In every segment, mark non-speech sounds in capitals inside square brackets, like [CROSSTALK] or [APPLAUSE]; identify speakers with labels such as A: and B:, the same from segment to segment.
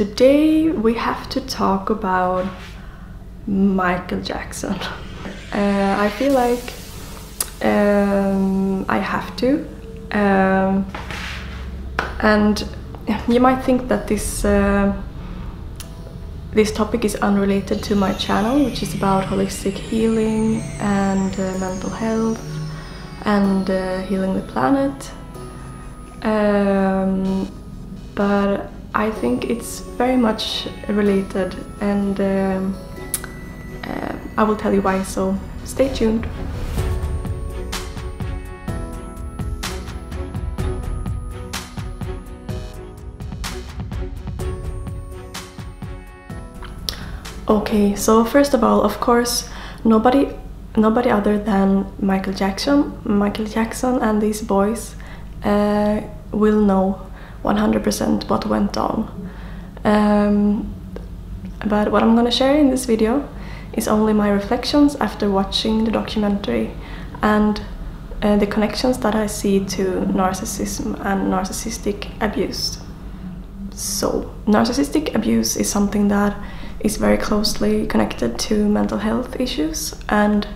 A: today we have to talk about Michael Jackson. Uh, I feel like um, I have to. Um, and you might think that this uh, this topic is unrelated to my channel, which is about holistic healing and uh, mental health and uh, healing the planet. Um, but I think it's very much related, and um, uh, I will tell you why, so stay tuned. Okay, so first of all, of course, nobody nobody other than Michael Jackson, Michael Jackson and these boys uh, will know 100% what went on. Um, but what I'm gonna share in this video is only my reflections after watching the documentary and uh, the connections that I see to narcissism and narcissistic abuse. So, narcissistic abuse is something that is very closely connected to mental health issues, and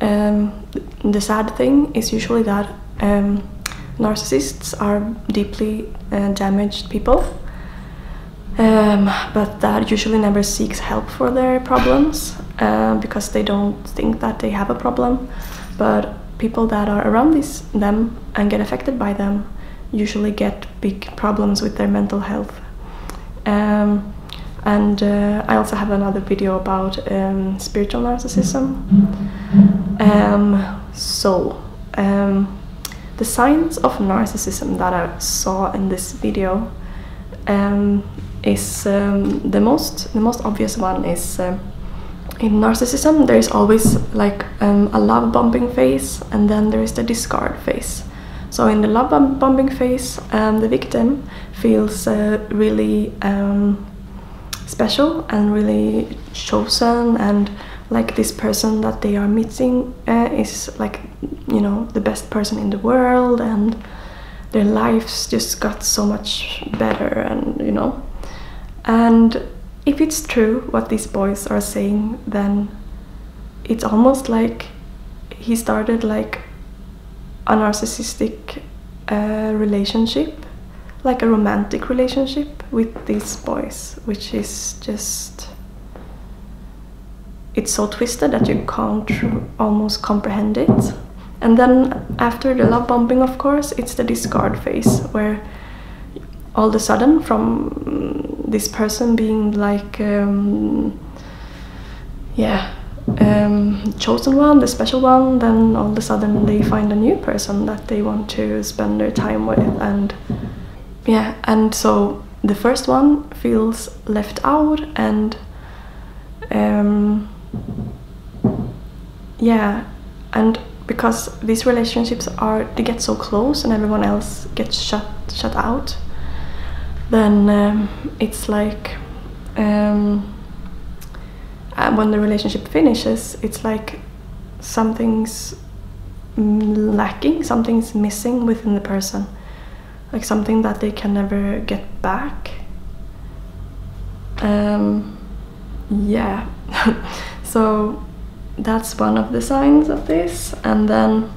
A: um, the sad thing is usually that um, narcissists are deeply uh, damaged people, um, but that usually never seeks help for their problems uh, because they don't think that they have a problem. But people that are around this, them and get affected by them usually get big problems with their mental health. Um, and uh, I also have another video about um, spiritual narcissism. Um, so, um, the signs of narcissism that I saw in this video um, is um, the most the most obvious one is uh, in narcissism there is always like um, a love bombing phase and then there is the discard phase. So in the love bombing phase, um, the victim feels uh, really special and really chosen and like this person that they are meeting uh, is like you know the best person in the world and their lives just got so much better and you know and if it's true what these boys are saying then it's almost like he started like a narcissistic uh, relationship like a romantic relationship with these boys which is just it's so twisted that you can't almost comprehend it. And then after the love bombing, of course, it's the discard phase where all of a sudden, from this person being like, um, yeah, um, chosen one, the special one, then all of a sudden they find a new person that they want to spend their time with, and yeah, and so the first one feels left out and. Um, yeah and because these relationships are they get so close and everyone else gets shut shut out then um, it's like um, when the relationship finishes it's like something's lacking something's missing within the person. Like something that they can never get back. Um, yeah. [LAUGHS] So that's one of the signs of this and then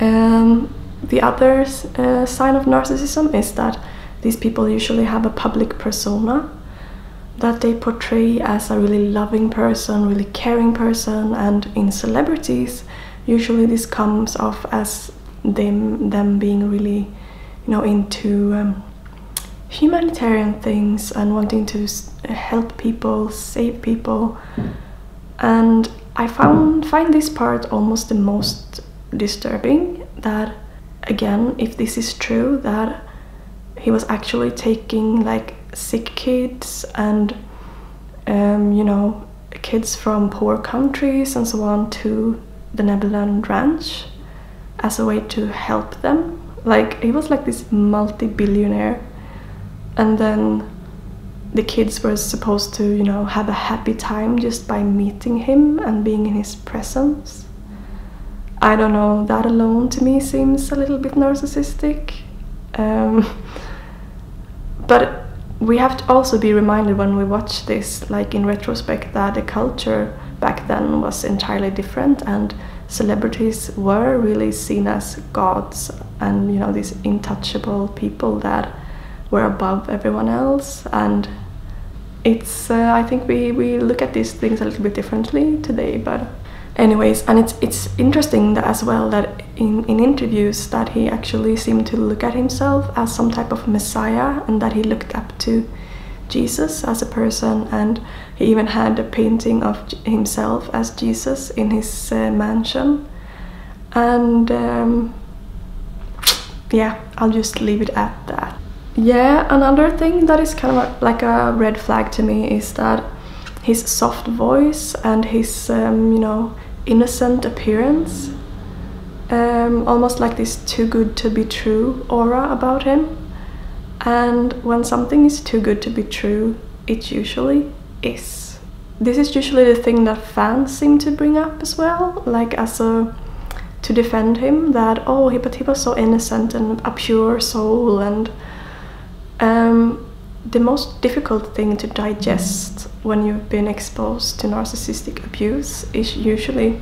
A: um, the other uh, sign of narcissism is that these people usually have a public persona that they portray as a really loving person, really caring person, and in celebrities, usually this comes off as them them being really, you know, into um, humanitarian things and wanting to help people, save people. And I found find this part almost the most disturbing that again if this is true that he was actually taking like sick kids and um, you know kids from poor countries and so on to the Neverland Ranch as a way to help them. Like he was like this multi-billionaire and then the kids were supposed to, you know, have a happy time just by meeting him and being in his presence. I don't know, that alone to me seems a little bit narcissistic. Um, [LAUGHS] but we have to also be reminded when we watch this, like in retrospect, that the culture back then was entirely different and celebrities were really seen as gods and you know these intouchable people that were above everyone else and it's uh, i think we, we look at these things a little bit differently today but anyways and it's it's interesting that as well that in, in interviews that he actually seemed to look at himself as some type of messiah and that he looked up to jesus as a person and he even had a painting of himself as jesus in his uh, mansion. And um, yeah i'll just leave it at that yeah another thing that is kind of like a red flag to me is that his soft voice and his um, you know innocent appearance um, almost like this too good to be true aura about him. And when something is too good to be true it usually is. This is usually the thing that fans seem to bring up as well like as a to defend him that oh but he was so innocent and a pure soul and um, the most difficult thing to digest when you've been exposed to narcissistic abuse is usually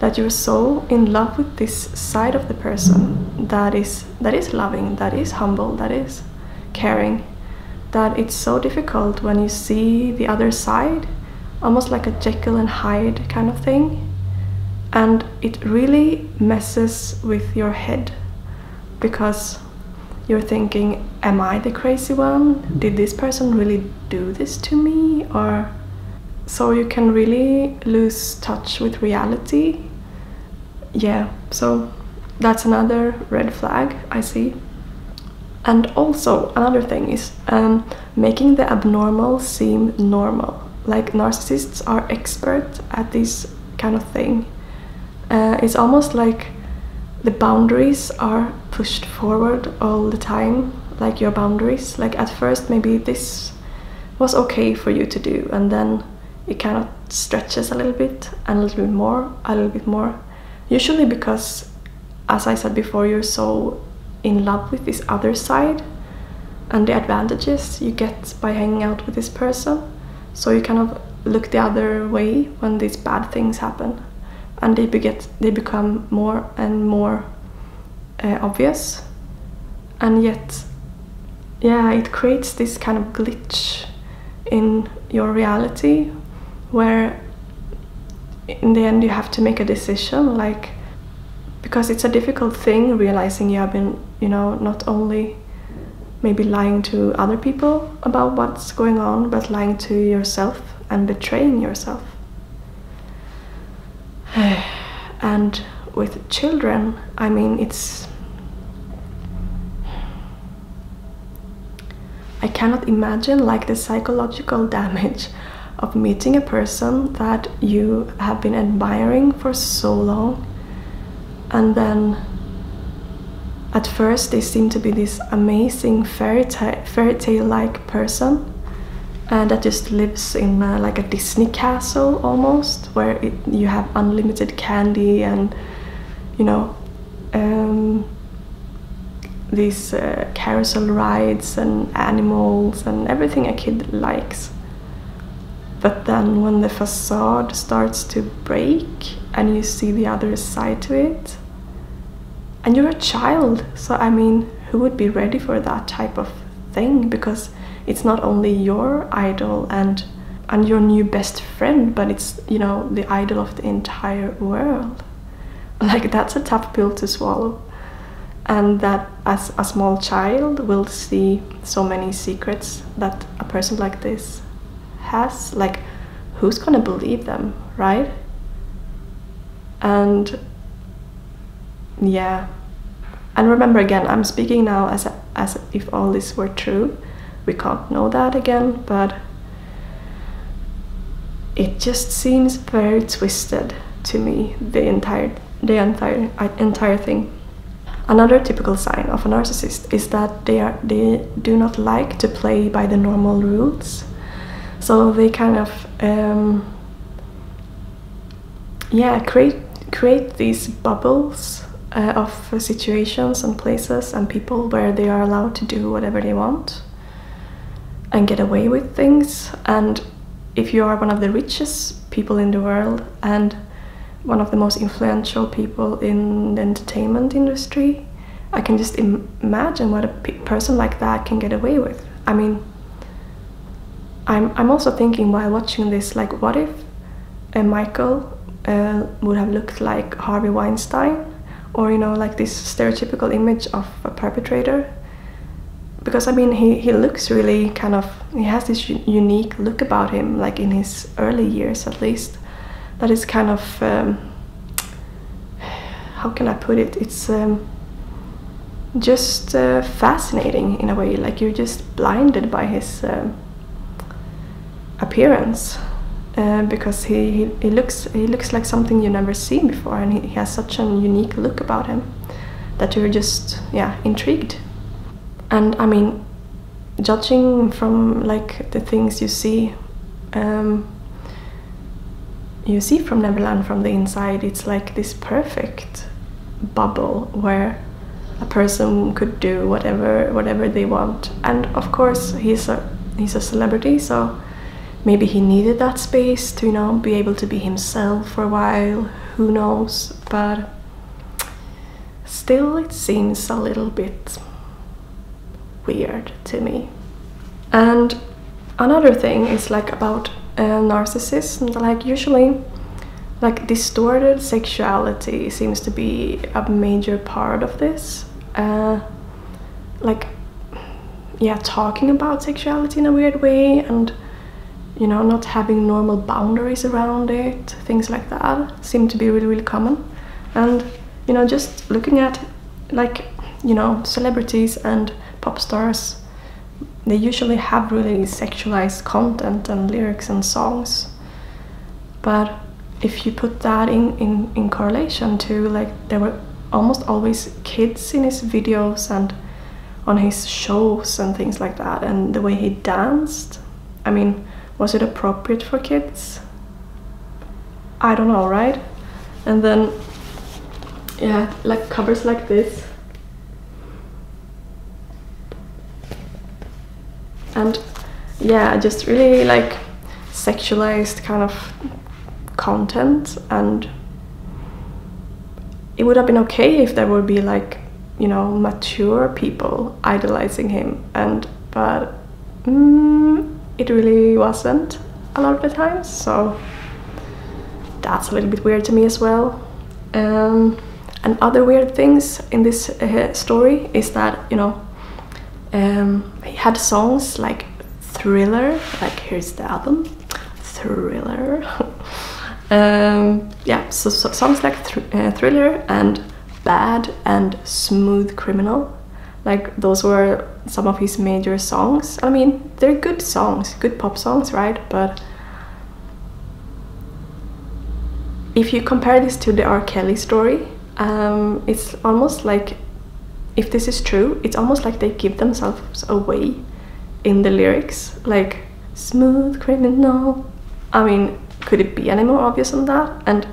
A: that you're so in love with this side of the person that is that is loving, that is humble, that is caring, that it's so difficult when you see the other side, almost like a Jekyll and Hyde kind of thing. And it really messes with your head because you're thinking, Am I the crazy one? Did this person really do this to me? Or so you can really lose touch with reality. Yeah, so that's another red flag I see. And also, another thing is um, making the abnormal seem normal. Like narcissists are expert at this kind of thing. Uh, it's almost like the boundaries are pushed forward all the time like your boundaries. Like at first maybe this was okay for you to do and then it kind of stretches a little bit and a little bit more a little bit more. Usually because as i said before you're so in love with this other side and the advantages you get by hanging out with this person. So you kind of look the other way when these bad things happen and they beget they become more and more uh, obvious. And yet yeah it creates this kind of glitch in your reality where in the end you have to make a decision like because it's a difficult thing realizing you have been you know not only maybe lying to other people about what's going on but lying to yourself and betraying yourself [SIGHS] and with children, I mean, it's. I cannot imagine like the psychological [LAUGHS] damage of meeting a person that you have been admiring for so long and then at first they seem to be this amazing fairy tale fairy tale like person uh, that just lives in uh, like a Disney castle almost, where it, you have unlimited candy and you know um, these uh, carousel rides and animals and everything a kid likes. But then when the facade starts to break and you see the other side to it, and you're a child, so I mean, who would be ready for that type of thing? Because it's not only your idol and and your new best friend, but it's you know the idol of the entire world. [LAUGHS] Like that's a tough pill to swallow, and that as a small child will see so many secrets that a person like this has. Like, who's gonna believe them, right? And yeah, and remember again, I'm speaking now as a, as if all this were true we can't know that again, but it just seems very twisted to me, the entire the entire uh, entire thing. Another typical sign of a narcissist is that they are they do not like to play by the normal rules. So they kind of um, yeah create create these bubbles uh, of situations and places and people where they are allowed to do whatever they want and get away with things. And if you are one of the richest people in the world and one of the most influential people in the entertainment industry, I can just Im imagine what a person like that can get away with. I mean, I'm, I'm also thinking while watching this, like, what if uh, Michael uh, would have looked like Harvey Weinstein? Or, you know, like this stereotypical image of a perpetrator? Because, I mean, he, he looks really kind of, he has this unique look about him, like in his early years at least, that is kind of, um, how can I put it? It's um, just uh, fascinating in a way, like you're just blinded by his. Um, appearance uh, because he, he, he, looks he looks like something you've never seen before and he, he, has such a unique look about him that you're just yeah intrigued and I mean judging from like the things you see um, you see from Neverland from the inside it's like this perfect bubble where a person could do whatever whatever they want. And of course he's a he's a celebrity so maybe he needed that space to you know be able to be himself for a while. Who knows? But still it seems a little bit weird to me. And another thing is like about uh, narcissism. Like usually like distorted sexuality seems to be a major part of this. Uh, like yeah talking about sexuality in a weird way and you know, not having normal boundaries around it, things like that seem to be really, really common. And, you know, just looking at like, you know, celebrities and pop stars, they usually have really sexualized content and lyrics and songs. But if you put that in, in, in correlation to like there were almost always kids in his videos and on his shows and things like that and the way he danced i mean was it appropriate for kids? I don't know, right? And then, yeah, like covers like this. And yeah, just really like sexualized kind of content. And it would have been okay if there would be like you know mature people idolizing him. And but mm, it really wasn't a lot of the times, so that's a little bit weird to me as well. Um, and other weird things in this uh, story is that, you know, um, he had songs like Thriller, like here's the album, Thriller. [LAUGHS] um, yeah, so, so, songs like uh, Thriller and Bad and Smooth Criminal like those were some of his major songs. I mean, they're good songs, good pop songs, right? But if you compare this to the R. Kelly story, um, it's almost like, if this is true, it's almost like they give themselves away in the lyrics, like smooth criminal. I mean, could it be any more obvious than that? And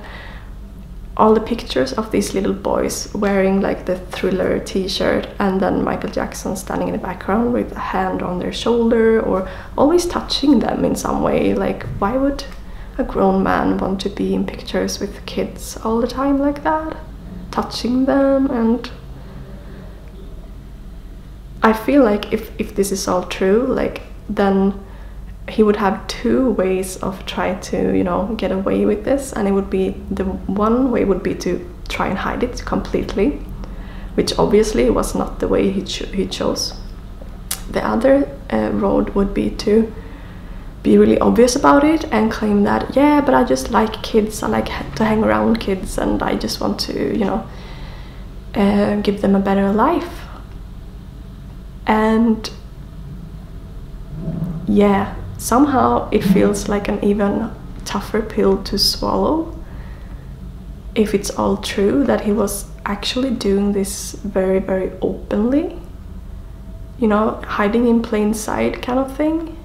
A: all the pictures of these little boys wearing like the thriller t-shirt and then Michael Jackson standing in the background with a hand on their shoulder or always touching them in some way like why would a grown man want to be in pictures with kids all the time like that touching them and I feel like if if this is all true like then he would have two ways of trying to you know get away with this. And it would be the one way would be to try and hide it completely which obviously was not the way he, cho he chose. The other uh, road would be to be really obvious about it and claim that yeah but i just like kids. I like to hang around kids and i just want to you know uh, give them a better life and yeah somehow it feels like an even tougher pill to swallow if it's all true that he was actually doing this very, very openly. You know, hiding in plain sight kind of thing.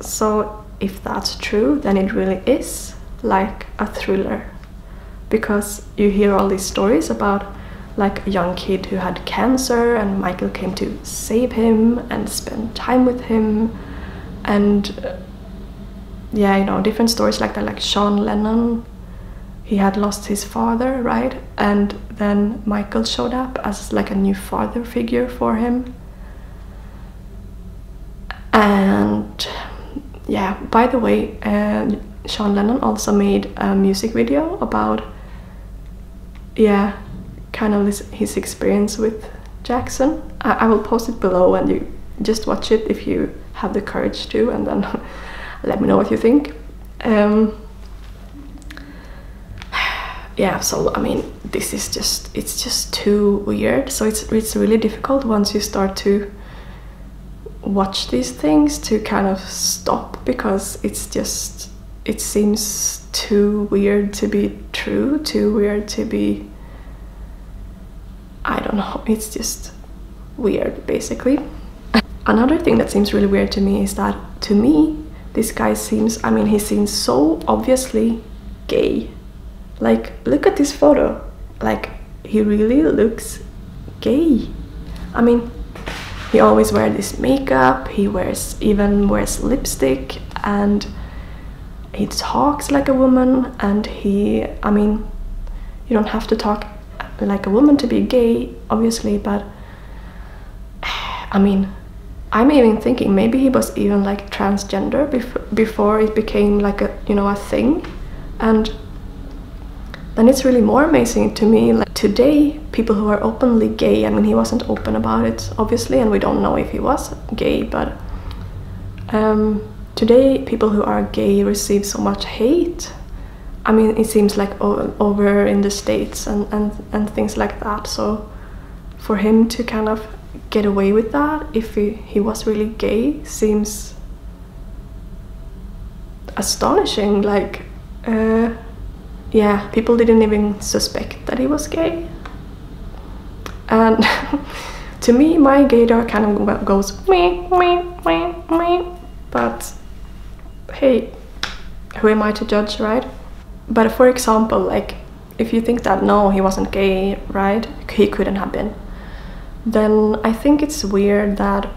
A: So, if that's true, then it really is like a thriller. Because you hear all these stories about like a young kid who had cancer and Michael came to save him and spend time with him and uh, yeah, you know, different stories like that, like Sean Lennon. He had lost his father, right? And then Michael showed up as like a new father figure for him. And yeah, by the way, uh, Sean Lennon also made a music video about, yeah, kind of his experience with Jackson. I, I will post it below and you just watch it if you have the courage to, and then [LAUGHS] let me know what you think. Um, [SIGHS] yeah, so I mean, this is just it's just too weird. So it's it's really difficult once you start to watch these things to kind of stop because it's just it seems too weird to be true, too weird to be I don't know, it's just weird basically. Another thing that seems really weird to me is that to me this guy seems I mean he seems so obviously gay. Like look at this photo. Like he really looks gay. I mean he always wears this makeup, he wears even wears lipstick and he talks like a woman and he I mean you don't have to talk like a woman to be gay obviously but [SIGHS] I mean I'm even thinking maybe he was even like transgender bef before it became like a you know a thing. And then it's really more amazing to me like today people who are openly gay i mean he wasn't open about it obviously and we don't know if he was gay but um, today people who are gay receive so much hate i mean it seems like over in the states and, and and things like that so for him to kind of get away with that if he, he was really gay seems astonishing like uh, yeah, people didn't even suspect that he was gay. And [LAUGHS] to me, my gaydar kind of goes me, me, me, me. But hey, who am I to judge, right? But for example, like if you think that no, he wasn't gay, right? He couldn't have been. Then I think it's weird that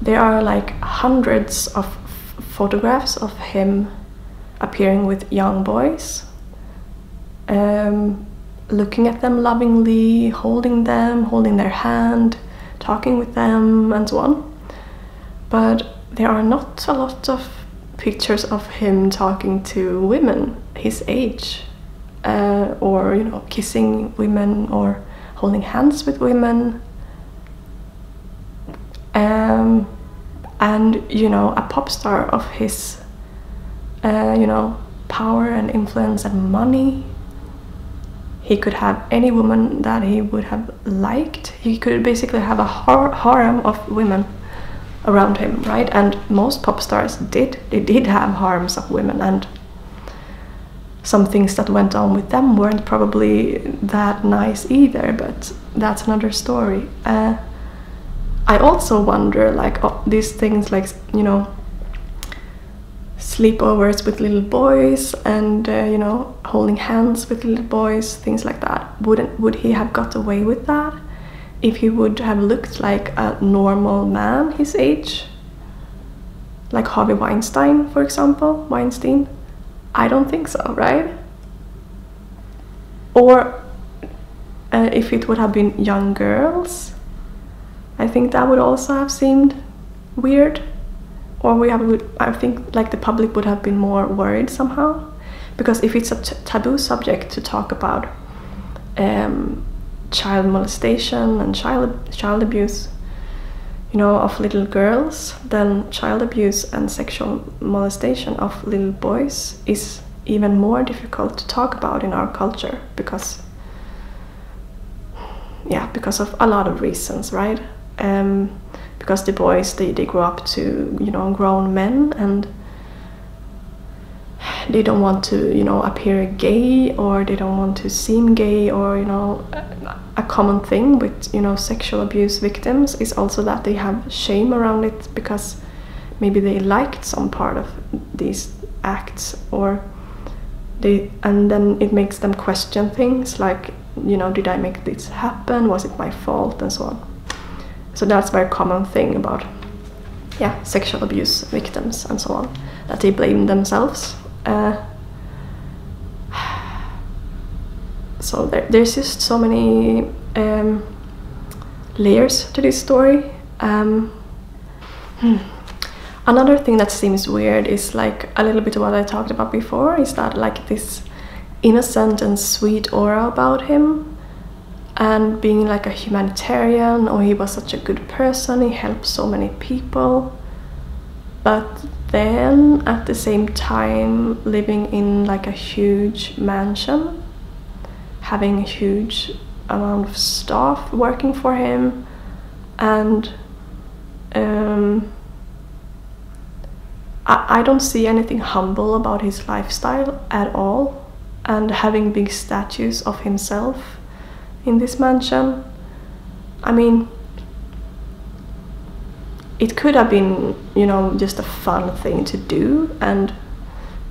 A: there are like hundreds of photographs of him appearing with young boys um, looking at them lovingly, holding them, holding their hand, talking with them, and so on. But there are not a lot of pictures of him talking to women his age, uh, or you know, kissing women or holding hands with women. Um, and you know, a pop star of his, uh, you know, power and influence and money he could have any woman that he would have liked. He could basically have a har harem of women around him, right? And most pop stars did. They did have harms of women, and some things that went on with them weren't probably that nice either. But that's another story. Uh, I also wonder, like oh, these things, like you know, sleepovers with little boys and uh, you know holding hands with little boys things like that wouldn't would he have got away with that if he would have looked like a normal man his age like Harvey Weinstein for example Weinstein I don't think so right? Or uh, if it would have been young girls I think that would also have seemed weird. Or we have i think like the public would have been more worried somehow. Because if it's a taboo subject to talk about um, child molestation and child child abuse you know of little girls then child abuse and sexual molestation of little boys is even more difficult to talk about in our culture because yeah because of a lot of reasons right? Um, because the boys they, they grow up to you know grown men and they don't want to you know appear gay or they don't want to seem gay or you know a common thing with you know sexual abuse victims is also that they have shame around it because maybe they liked some part of these acts or they and then it makes them question things like you know did i make this happen? Was it my fault? And so on. So that's a very common thing about yeah sexual abuse victims and so on that they blame themselves. Uh, so there, there's just so many um, layers to this story. Um, hmm. Another thing that seems weird is like a little bit of what I talked about before is that like this innocent and sweet aura about him and being like a humanitarian or he was such a good person he helped so many people but then at the same time living in like a huge mansion having a huge amount of staff working for him and um, I, I don't see anything humble about his lifestyle at all and having big statues of himself in this mansion. I mean it could have been you know just a fun thing to do. And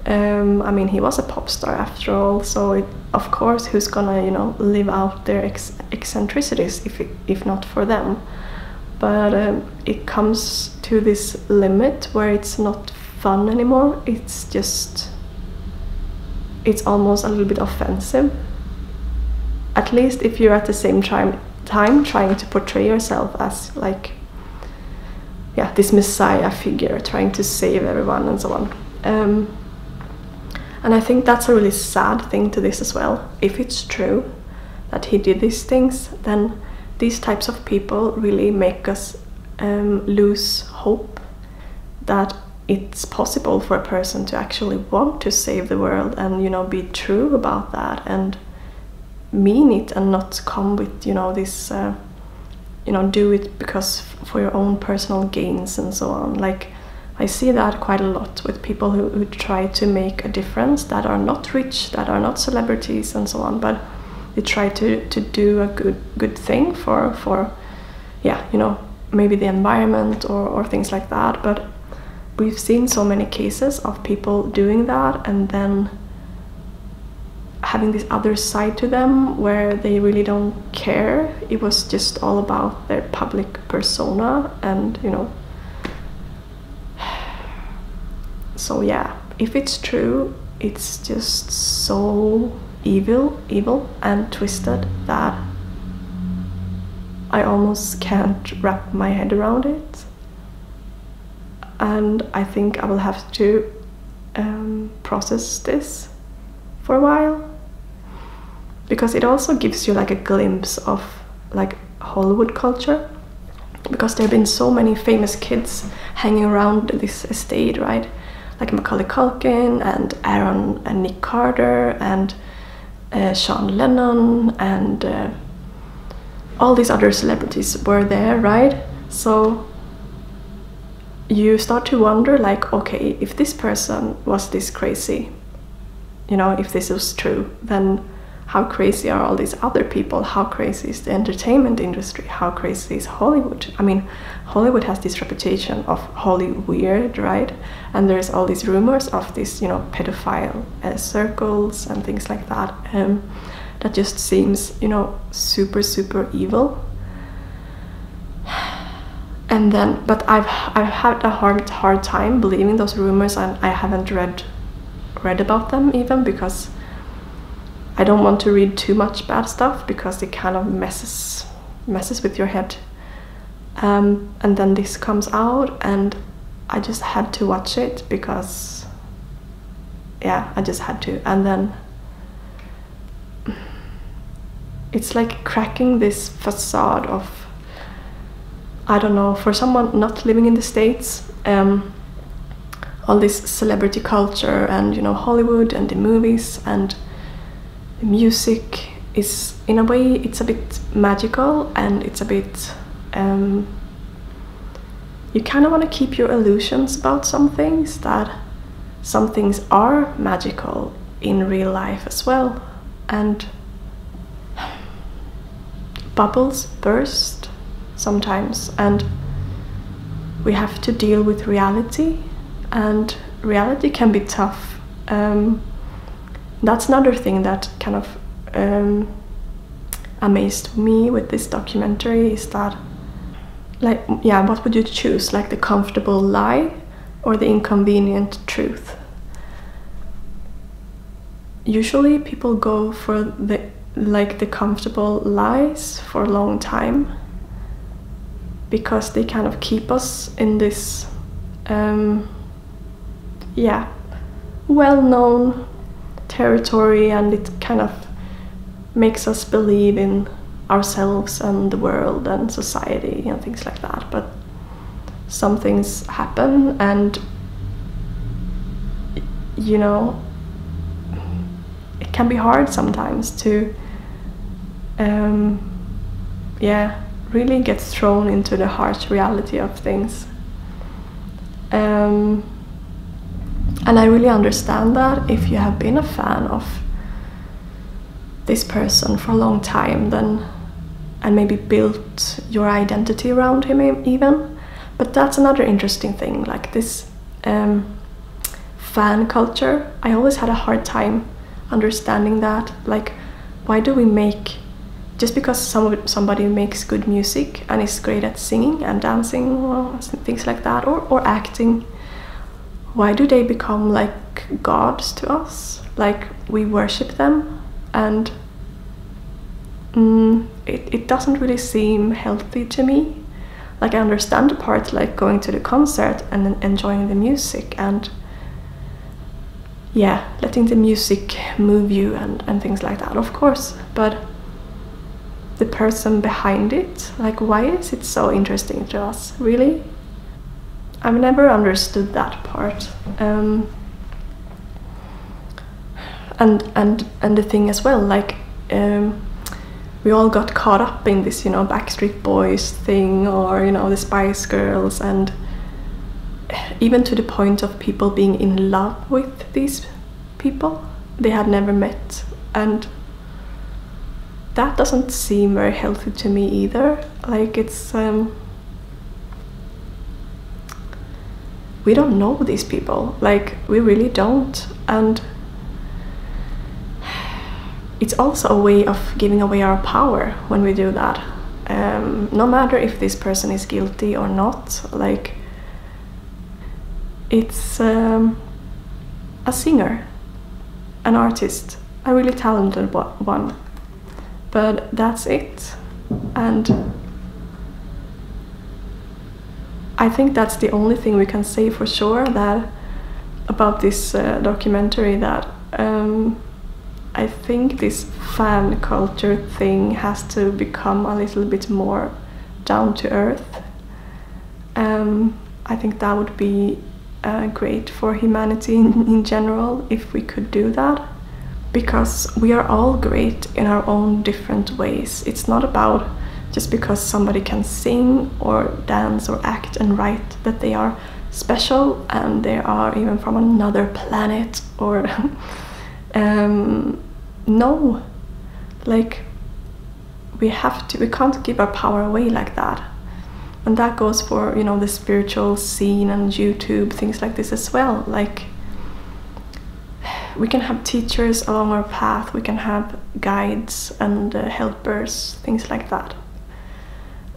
A: um, I mean he was a pop star after all so it, of course who's gonna you know live out their ex eccentricities if, it, if not for them? But um, it comes to this limit where it's not fun anymore. It's just it's almost a little bit offensive. At least if you're at the same time time trying to portray yourself as like yeah this messiah figure trying to save everyone and so on. Um, and i think that's a really sad thing to this as well. If it's true that he did these things then these types of people really make us um, lose hope that it's possible for a person to actually want to save the world and you know be true about that and mean it and not come with you know this uh, you know do it because for your own personal gains and so on. Like i see that quite a lot with people who, who try to make a difference that are not rich that are not celebrities and so on but they try to, to do a good good thing for for yeah you know maybe the environment or, or things like that. But we've seen so many cases of people doing that and then having this other side to them where they really don't care. It was just all about their public persona and you know. [SIGHS] So yeah, if it's true, it's just so evil, evil and twisted that I almost [LAUGHS] can't wrap my head around it. And I think I will have to um, process this for a while because it also gives you like a glimpse of like Hollywood culture because there have been so many famous kids hanging around this estate, right? Like Macaulay Culkin and Aaron and Nick Carter and uh, Sean Lennon and uh, all these other celebrities were there, right? So you start to wonder, like, okay, if this person was this crazy, you know, if this was true, then how crazy are all these other people? How crazy is the entertainment industry? How crazy is Hollywood? I mean, Hollywood has this reputation of holy weird, right? And there's all these rumors of these, you know, pedophile uh, circles and things like that. Um, that just seems, you know, super, super evil. And then, but I've I've had a hard hard time believing those rumors, and I haven't read read about them even because I don't want to read too much bad stuff because it kind of messes messes with your head. Um, and then this comes out, and I just had to watch it because, yeah, I just had to. And then it's like cracking this facade of, I don't know, for someone not living in the States, um, all this celebrity culture and, you know, Hollywood and the movies and music is in a way it's a bit magical and it's a bit um, you kind of want to keep your illusions about some things that some things are magical in real life as well. And bubbles burst sometimes and we have to deal with reality. And reality can be tough um, that's another thing that kind of um, amazed me with this documentary is that like yeah what would you choose? Like the comfortable lie or the inconvenient truth? Usually people go for the like the comfortable lies for a long time because they kind of keep us in this um, yeah well-known territory and it kind of makes us believe in ourselves and the world and society and things like that but some things happen and you know it can be hard sometimes to um, yeah really get thrown into the harsh reality of things. Um, and I really understand that if you have been a fan of this person for a long time then and maybe built your identity around him even. But that's another interesting thing like this um, fan culture. I always had a hard time understanding that like why do we make just because some, somebody makes good music and is great at singing and dancing or things like that or, or acting why do they become like gods to us? Like we worship them and mm, it, it doesn't really seem healthy to me. Like i understand the part like going to the concert and enjoying the music and yeah letting the music move you and, and things like that of course. But the person behind it like why is it so interesting to us really i've never understood that part um, and and and the thing as well like um, we all got caught up in this you know backstreet boys thing or you know the spice girls and even to the point of people being in love with these people they had never met and that doesn't seem very healthy to me either. Like it's um, we don't know these people. Like we really don't. And it's also a way of giving away our power when we do that. Um, no matter if this person is guilty or not like it's um, a singer an artist a really talented one. But that's it. And I think that's the only thing we can say for sure that about this uh, documentary that um, I think this fan culture thing has to become a little bit more down to earth. Um, I think that would be uh, great for humanity in, in general if we could do that because we are all great in our own different ways. It's not about just because somebody can sing or dance or act and write that they are special and they are even from another planet or [LAUGHS] um, no. Like we have to we can't give our power away like that. And that goes for you know the spiritual scene and youtube things like this as well. Like we can have teachers along our path. We can have guides and uh, helpers things like that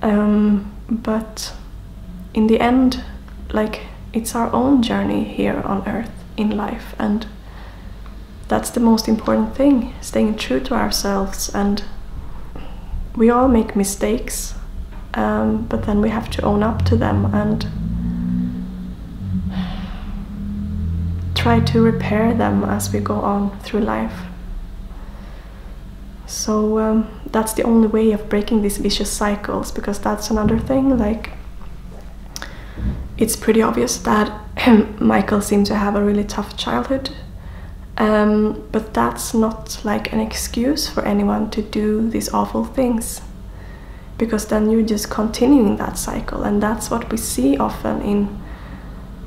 A: um, but in the end like it's our own journey here on earth in life and that's the most important thing staying true to ourselves. And we all make mistakes um, but then we have to own up to them and try to repair them as we go on through life. So um, that's the only way of breaking these vicious cycles because that's another thing like it's pretty obvious that [CLEARS THROAT] Michael seemed to have a really tough childhood. Um, but that's not like an excuse for anyone to do these awful things because then you're just continuing that cycle. And that's what we see often in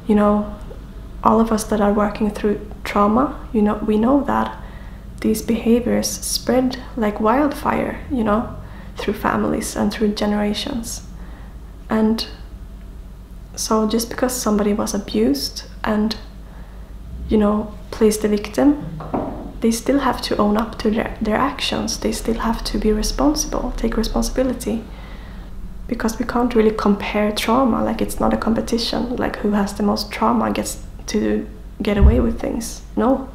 A: you know all of us that are working through trauma. You know we know that these behaviors spread like wildfire you know through families and through generations. And so just because somebody was abused and you know plays the victim they still have to own up to their, their actions. They still have to be responsible take responsibility. Because we can't really compare trauma like it's not a competition like who has the most trauma gets to get away with things. No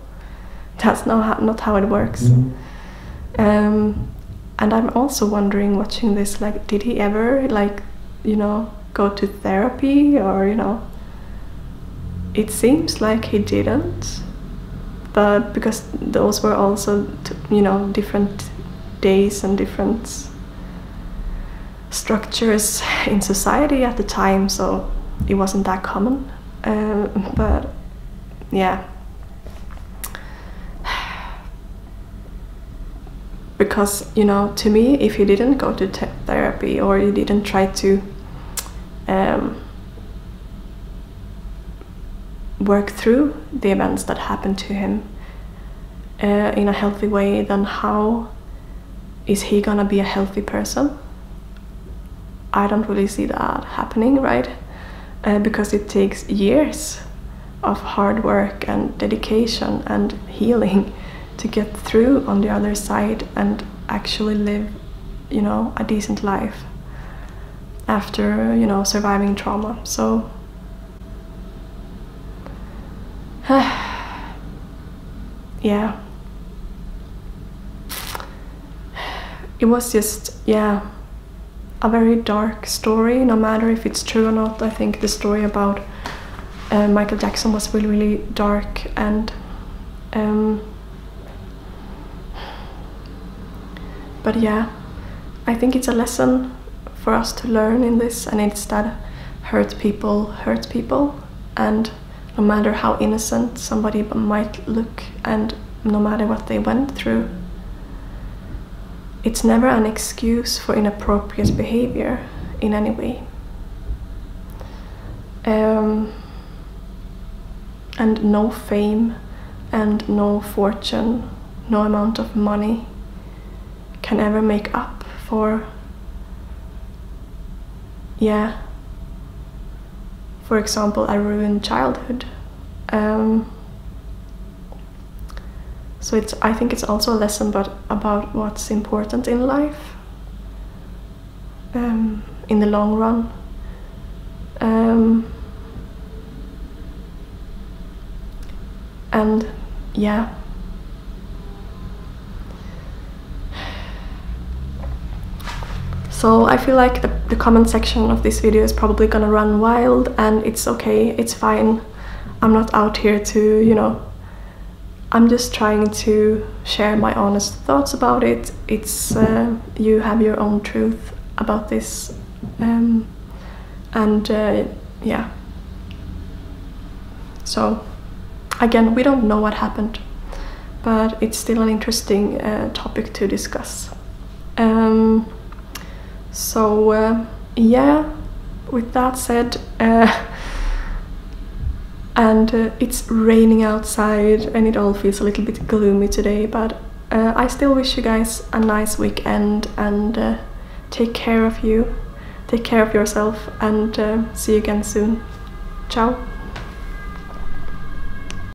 A: that's not how, not how it works. Mm-hmm. um, and i'm also wondering watching this like did he ever like you know go to therapy or you know? It seems like he didn't but because those were also you know different days and different structures in society at the time so it wasn't that common. Um, but yeah because you know to me if you didn't go to therapy or you didn't try to um, work through the events that happened to him uh, in a healthy way, then how is he gonna be a healthy person? I don't really see that happening, right? Uh, because it takes years of hard work and dedication and [LAUGHS] healing to get through on the other side and actually live, you know, a decent life after, you know, surviving trauma. So [SIGHS] yeah. It was just, yeah, a very dark story, no matter if it's true or not. I think the story about uh, Michael Jackson was really, really dark and. Um, but yeah, I think it's a lesson for us to learn in this, and it's that hurt people hurt people, and no matter how innocent somebody might look and no matter what they went through. It's never an excuse for inappropriate behavior in any way. Um, and no fame and no fortune, no amount of money can ever make up for, yeah, for example, a ruined childhood. Um, so it's I think it's also a lesson but about what's important in life um, in the long run. Um, and yeah. So I feel like the, the comment section of this video is probably gonna run wild and it's okay, it's fine. I'm not out here to, you know, I'm just trying to share my honest thoughts about it. It's, uh, you have your own truth about this. Um, and uh, yeah. So again, we don't know what happened, but it's still an interesting uh, topic to discuss. Um, so uh, yeah with that said uh, [LAUGHS] and uh, it's raining outside and it all feels a little bit gloomy today but uh, I still wish you guys a nice weekend and uh, take care of you take care of yourself and uh, see you again soon. Ciao